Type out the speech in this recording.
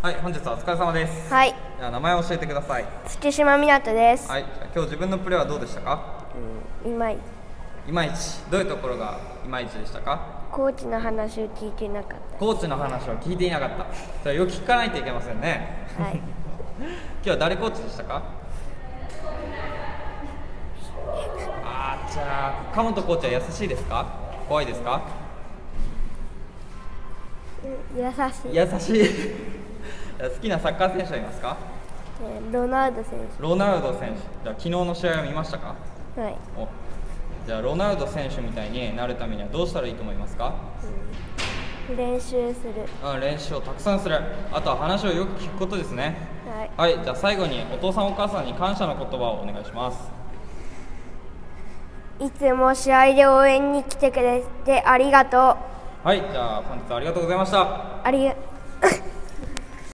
はい、本日はお疲れ様です。はい、じゃあ名前を教えてください。月島湊です。はい、今日自分のプレーはどうでしたか？うん、今井いまいち。どういうところがいまいちでしたか？コーチの話を聞いてなかっコーチの話を聞いていなかった。それよく聞かないといけませんね。た。はい、今日は誰コーチでしたか？あーじゃあ鎌本コーチは優しいですか？怖いですか？優しい。優しい。好きなサッカー選手はいますか？えーロナウド選ロナウド選手。じゃあ昨日の試合を見ましたか？手。はい、おじゃあロナウド選手みたいになるためにはどうしたらいいと思いますか、練習する。うん、練習をたくさんするあとは話をよく聞くことですねはい、はいじゃあ最後にお父さんお母さんに感謝の言葉をお願いしますいつも試合で応援に来てくれてありがとう。はいじゃあ本日はありがとうございましたありが